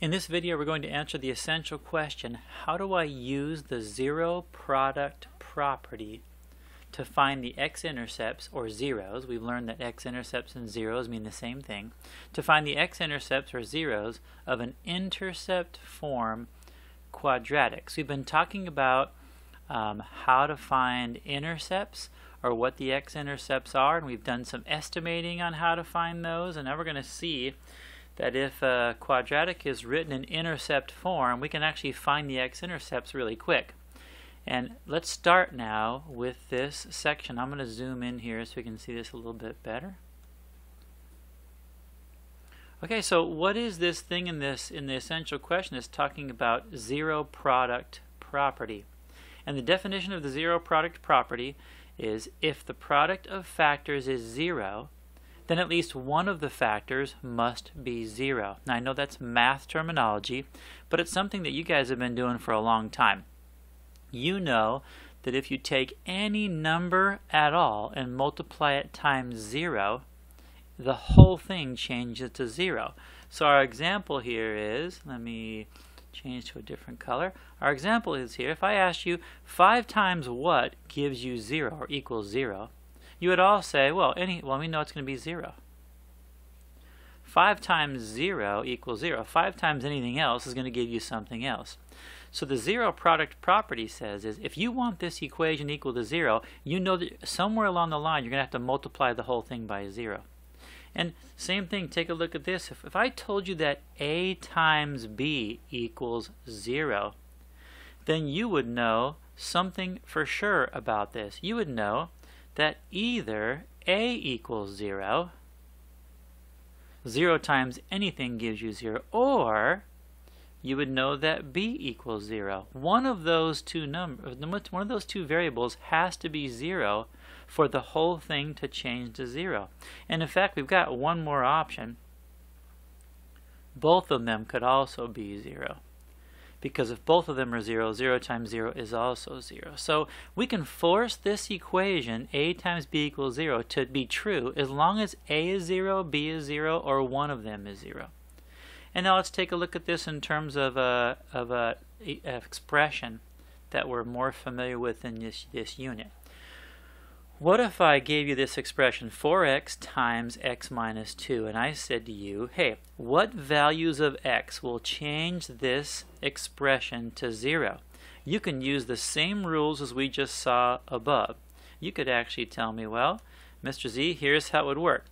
In this video we're going to answer the essential question, how do I use the zero product property to find the x-intercepts or zeros, we've learned that x-intercepts and zeros mean the same thing, to find the x-intercepts or zeros of an intercept form quadratic. So we've been talking about um, how to find intercepts or what the x-intercepts are and we've done some estimating on how to find those and now we're going to see that if a quadratic is written in intercept form, we can actually find the x-intercepts really quick. And let's start now with this section. I'm going to zoom in here so we can see this a little bit better. Okay, so what is this thing in this in the essential question is talking about zero product property. And the definition of the zero product property is if the product of factors is zero, then at least one of the factors must be zero. Now I know that's math terminology, but it's something that you guys have been doing for a long time. You know that if you take any number at all and multiply it times zero, the whole thing changes to zero. So our example here is, let me change to a different color. Our example is here, if I ask you 5 times what gives you 0 or equals 0, you would all say, well, any well we know it's going to be 0. 5 times 0 equals 0. 5 times anything else is going to give you something else. So the zero product property says is if you want this equation equal to 0, you know that somewhere along the line you're going to have to multiply the whole thing by 0. And same thing, take a look at this. If, if I told you that A times B equals 0, then you would know something for sure about this. You would know that either A equals 0, 0 times anything gives you 0, or you would know that B equals 0. One of those two numbers, one of those two variables has to be 0 for the whole thing to change to 0. And in fact, we've got one more option. Both of them could also be 0 because if both of them are 0, 0 times 0 is also 0. So we can force this equation, a times b equals 0, to be true as long as a is 0, b is 0, or one of them is 0. And now let's take a look at this in terms of a, of uh, a, a expression that we're more familiar with in this, this unit. What if I gave you this expression 4x times x minus 2 and I said to you, hey, what values of x will change this expression to 0? You can use the same rules as we just saw above. You could actually tell me, well, Mr. Z, here's how it would work.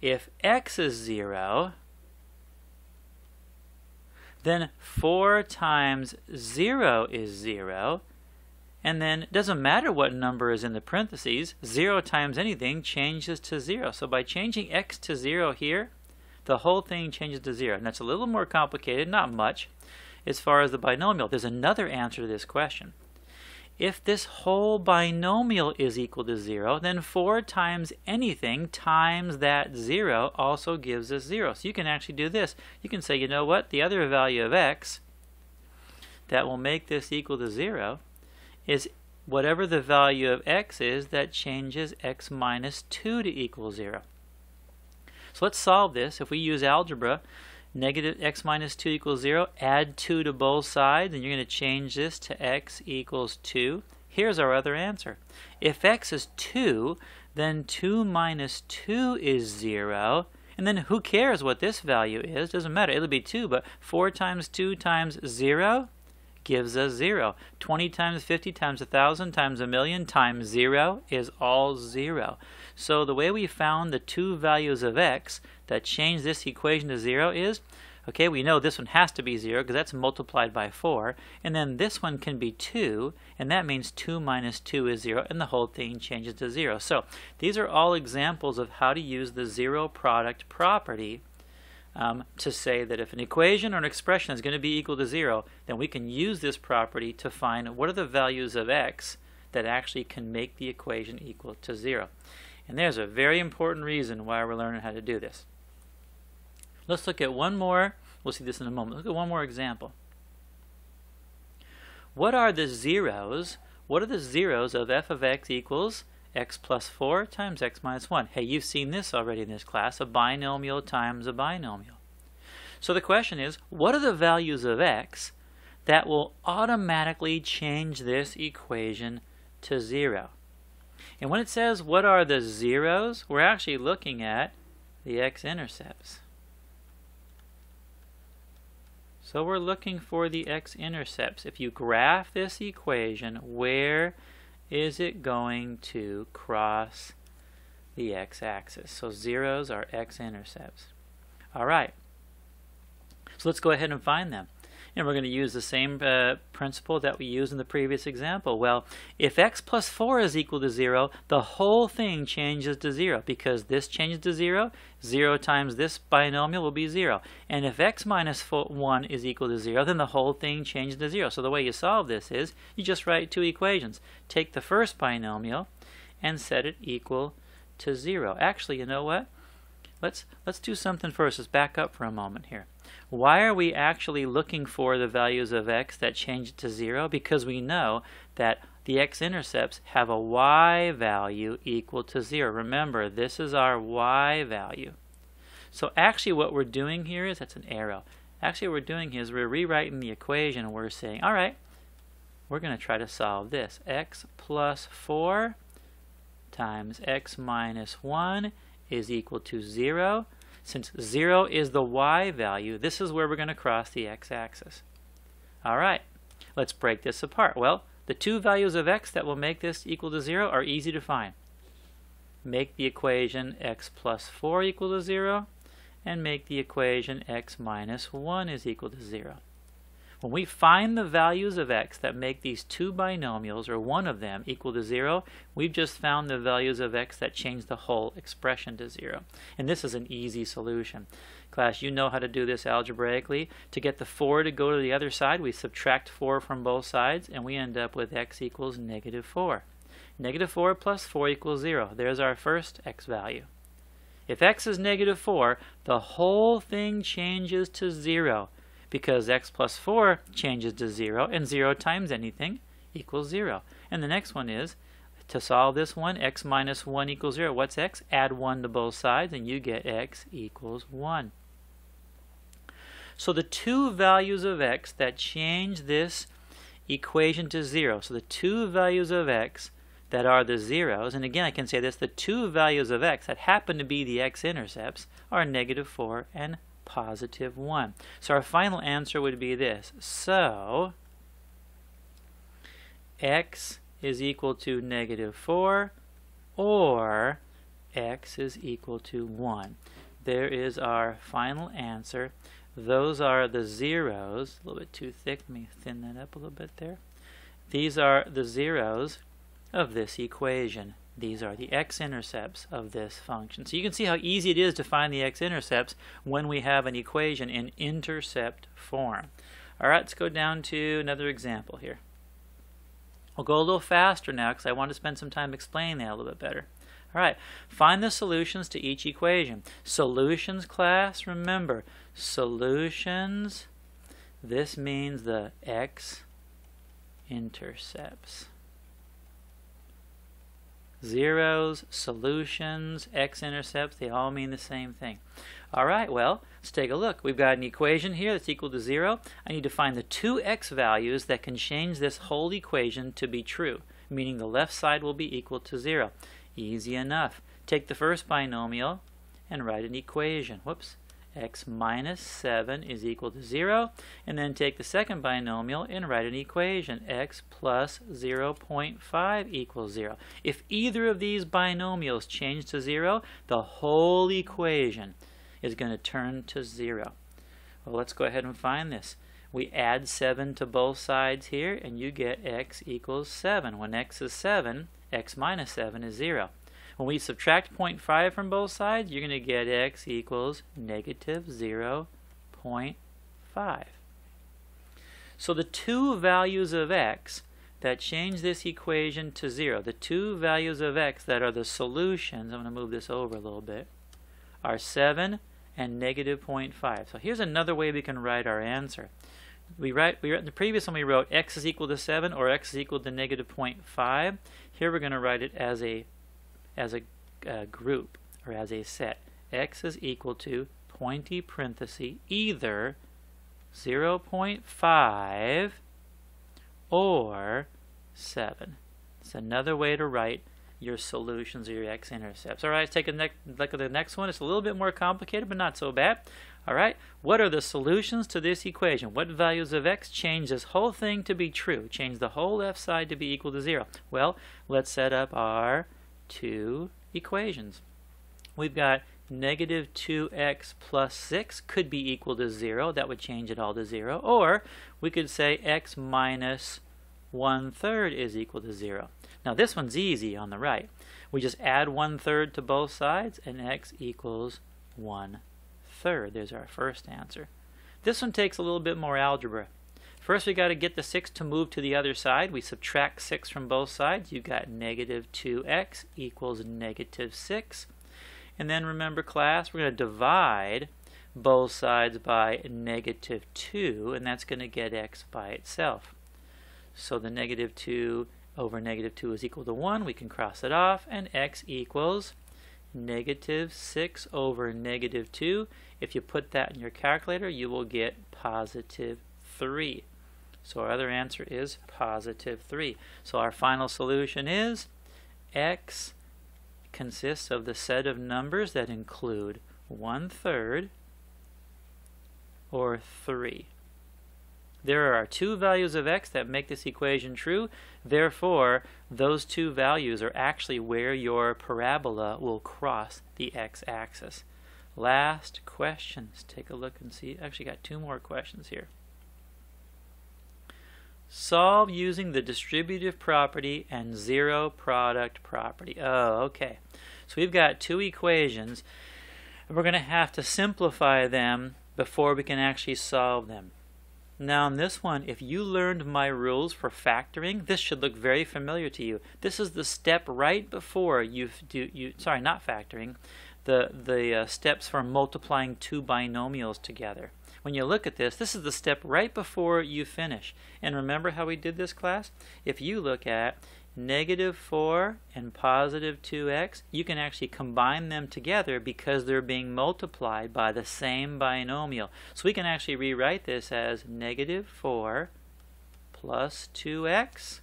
If x is 0, then 4 times 0 is 0, and then it doesn't matter what number is in the parentheses, 0 times anything changes to 0. So by changing x to 0 here, the whole thing changes to 0. And that's a little more complicated, not much, as far as the binomial. There's another answer to this question. If this whole binomial is equal to 0, then 4 times anything times that 0 also gives us 0. So you can actually do this. You can say, you know what, the other value of x that will make this equal to 0 is whatever the value of x is that changes x minus 2 to equal 0. So let's solve this. If we use algebra, negative x minus 2 equals 0, add 2 to both sides, and you're going to change this to x equals 2. Here's our other answer. If x is 2, then 2 minus 2 is 0. And then who cares what this value is? Doesn't matter. It'll be 2, but 4 times 2 times 0 gives us 0. 20 times 50 times 1,000 times a million times 0 is all 0. So the way we found the two values of x that change this equation to 0 is, okay, we know this one has to be 0 because that's multiplied by 4. And then this one can be 2, and that means 2 minus 2 is 0, and the whole thing changes to 0. So these are all examples of how to use the zero product property um, to say that if an equation or an expression is going to be equal to 0, then we can use this property to find what are the values of x that actually can make the equation equal to 0. And there's a very important reason why we're learning how to do this. Let's look at one more, we'll see this in a moment, look at one more example. What are the zeros, what are the zeros of f of x equals x plus 4 times x minus 1. Hey, you've seen this already in this class, a binomial times a binomial. So the question is, what are the values of x that will automatically change this equation to 0? And when it says what are the zeros, we're actually looking at the x-intercepts. So we're looking for the x-intercepts. If you graph this equation, where is it going to cross the x-axis? So zeros are x-intercepts. All right. So let's go ahead and find them. And we're going to use the same uh, principle that we used in the previous example. Well, if x plus 4 is equal to 0, the whole thing changes to 0 because this changes to 0. 0 times this binomial will be 0. And if x minus 1 is equal to 0, then the whole thing changes to 0. So the way you solve this is you just write two equations. Take the first binomial and set it equal to 0. Actually, you know what? Let's, let's do something first. Let's back up for a moment here. Why are we actually looking for the values of x that change it to 0? Because we know that the x-intercepts have a y value equal to 0. Remember, this is our y value. So actually what we're doing here is, that's an arrow. Actually what we're doing here is we're rewriting the equation and we're saying, all right, we're going to try to solve this. x plus 4 times x minus 1 is equal to 0. Since 0 is the y value, this is where we're going to cross the x-axis. All right, let's break this apart. Well, the two values of x that will make this equal to 0 are easy to find. Make the equation x plus 4 equal to 0, and make the equation x minus 1 is equal to 0. When we find the values of x that make these two binomials, or one of them, equal to 0, we've just found the values of x that change the whole expression to 0. And this is an easy solution. Class, you know how to do this algebraically. To get the 4 to go to the other side, we subtract 4 from both sides, and we end up with x equals negative 4. Negative 4 plus 4 equals 0. There's our first x value. If x is negative 4, the whole thing changes to 0 because x plus 4 changes to 0, and 0 times anything equals 0. And the next one is, to solve this one, x minus 1 equals 0. What's x? Add 1 to both sides, and you get x equals 1. So the two values of x that change this equation to 0, so the two values of x that are the zeros, and again I can say this, the two values of x that happen to be the x-intercepts are negative 4 and positive 1. So our final answer would be this. So x is equal to negative 4 or x is equal to 1. There is our final answer. Those are the zeros. A little bit too thick. Let me thin that up a little bit there. These are the zeros of this equation. These are the x-intercepts of this function. So you can see how easy it is to find the x-intercepts when we have an equation in intercept form. All right, let's go down to another example here. We'll go a little faster now because I want to spend some time explaining that a little bit better. All right, find the solutions to each equation. Solutions class, remember, solutions, this means the x-intercepts zeros, solutions, x-intercepts, they all mean the same thing. All right, well, let's take a look. We've got an equation here that's equal to 0. I need to find the two x values that can change this whole equation to be true, meaning the left side will be equal to 0. Easy enough. Take the first binomial and write an equation. Whoops x minus 7 is equal to 0. And then take the second binomial and write an equation. x plus 0.5 equals 0. If either of these binomials change to 0, the whole equation is going to turn to 0. Well, let's go ahead and find this. We add 7 to both sides here, and you get x equals 7. When x is 7, x minus 7 is 0. When we subtract 0.5 from both sides, you're going to get x equals negative 0.5. So the two values of x that change this equation to 0, the two values of x that are the solutions, I'm going to move this over a little bit, are 7 and negative 0.5. So here's another way we can write our answer. We write, we in the previous one we wrote x is equal to 7 or x is equal to negative 0.5. Here we're going to write it as a as a, a group or as a set. x is equal to pointy parenthesis, either 0.5 or 7. It's another way to write your solutions or your x-intercepts. All right, let's take a look at the next one. It's a little bit more complicated, but not so bad. All right, what are the solutions to this equation? What values of x change this whole thing to be true? Change the whole left side to be equal to 0. Well, let's set up our two equations. We've got negative 2x plus 6 could be equal to 0. That would change it all to 0. Or we could say x minus 1 third is equal to 0. Now this one's easy on the right. We just add 1 third to both sides and x equals 1 third. There's our first answer. This one takes a little bit more algebra. First we got to get the 6 to move to the other side. We subtract 6 from both sides. You've got negative 2x equals negative 6. And then remember class, we're going to divide both sides by negative 2, and that's going to get x by itself. So the negative 2 over negative 2 is equal to 1. We can cross it off, and x equals negative 6 over negative 2. If you put that in your calculator, you will get positive 3. So our other answer is positive 3. So our final solution is x consists of the set of numbers that include one third or 3. There are two values of x that make this equation true. Therefore, those two values are actually where your parabola will cross the x-axis. Last question. Let's take a look and see. Actually, got two more questions here. Solve using the distributive property and zero product property. Oh, okay. So we've got two equations, and we're going to have to simplify them before we can actually solve them. Now in this one, if you learned my rules for factoring, this should look very familiar to you. This is the step right before you do you sorry, not factoring, the the uh, steps for multiplying two binomials together. When you look at this, this is the step right before you finish. And remember how we did this class? If you look at negative 4 and positive 2x, you can actually combine them together because they're being multiplied by the same binomial. So we can actually rewrite this as negative 4 plus 2x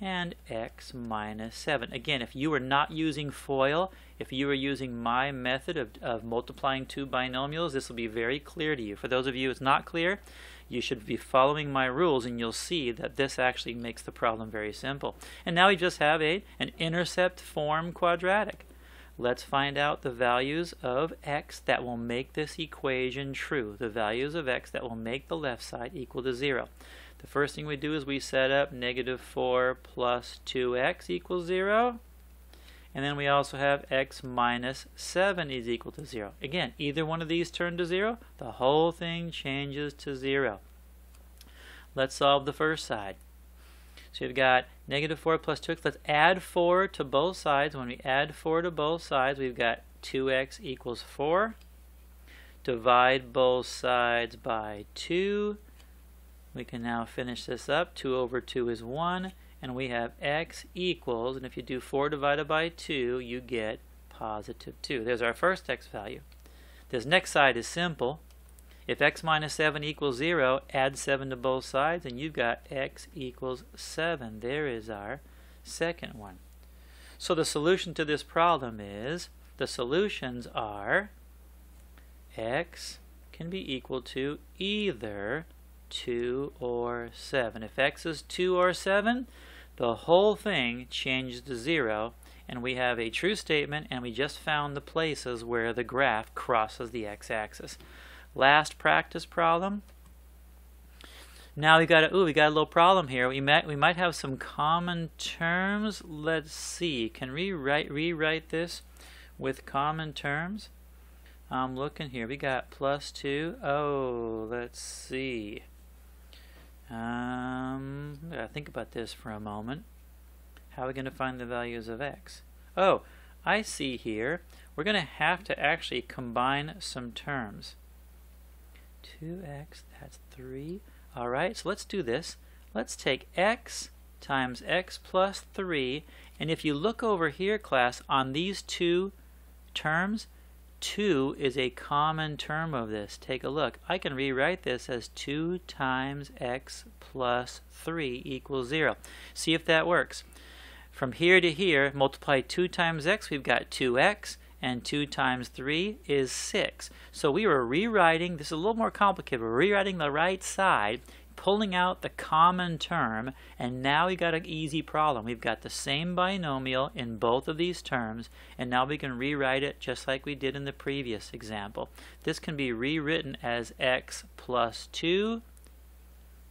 and x minus 7. Again, if you were not using FOIL, if you were using my method of, of multiplying two binomials, this will be very clear to you. For those of you it's not clear, you should be following my rules and you'll see that this actually makes the problem very simple. And now we just have a, an intercept form quadratic. Let's find out the values of x that will make this equation true, the values of x that will make the left side equal to 0. The first thing we do is we set up negative 4 plus 2x equals 0. And then we also have x minus 7 is equal to 0. Again, either one of these turn to 0, the whole thing changes to 0. Let's solve the first side. So we've got negative 4 plus 2x. Let's add 4 to both sides. When we add 4 to both sides, we've got 2x equals 4. Divide both sides by 2. We can now finish this up. 2 over 2 is 1 and we have x equals, and if you do 4 divided by 2, you get positive 2. There's our first x value. This next side is simple. If x minus 7 equals 0, add 7 to both sides, and you've got x equals 7. There is our second one. So the solution to this problem is, the solutions are x can be equal to either 2 or 7. If x is 2 or 7, the whole thing changes to 0 and we have a true statement and we just found the places where the graph crosses the x-axis. Last practice problem. Now we got a, ooh, we got a little problem here. We might we might have some common terms. Let's see. Can we write rewrite this with common terms? I'm looking here. We got plus 2. Oh, let's see. Um, think about this for a moment. How are we going to find the values of x? Oh, I see here. We're going to have to actually combine some terms. 2x, that's 3. Alright, so let's do this. Let's take x times x plus 3, and if you look over here, class, on these two terms, 2 is a common term of this. Take a look. I can rewrite this as 2 times x plus 3 equals 0. See if that works. From here to here, multiply 2 times x, we've got 2x, and 2 times 3 is 6. So we were rewriting, this is a little more complicated, we're rewriting the right side, pulling out the common term, and now we got an easy problem. We've got the same binomial in both of these terms, and now we can rewrite it just like we did in the previous example. This can be rewritten as x plus 2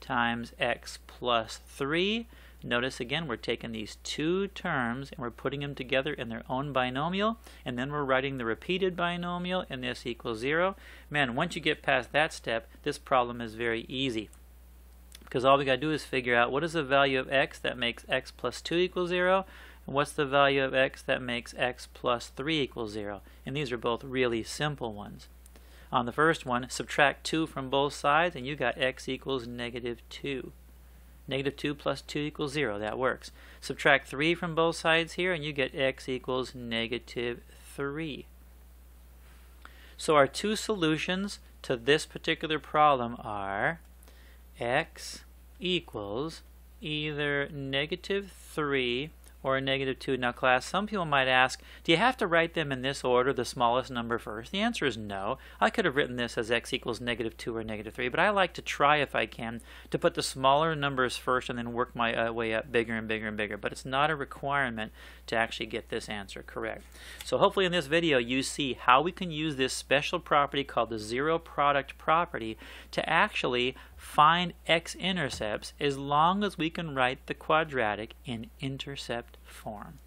times x plus 3 Notice again, we're taking these two terms and we're putting them together in their own binomial, and then we're writing the repeated binomial, and this equals 0. Man, once you get past that step, this problem is very easy. Because all we got to do is figure out what is the value of x that makes x plus 2 equal 0, and what's the value of x that makes x plus 3 equal 0. And these are both really simple ones. On the first one, subtract 2 from both sides, and you got x equals negative 2. Negative 2 plus 2 equals 0. That works. Subtract 3 from both sides here, and you get x equals negative 3. So our two solutions to this particular problem are x equals either negative 3 or negative 2. Now class, some people might ask, do you have to write them in this order, the smallest number first? The answer is no. I could have written this as x equals negative 2 or negative 3, but I like to try, if I can, to put the smaller numbers first and then work my uh, way up bigger and bigger and bigger. But it's not a requirement to actually get this answer correct. So hopefully in this video you see how we can use this special property called the zero product property to actually find x-intercepts as long as we can write the quadratic in intercept form.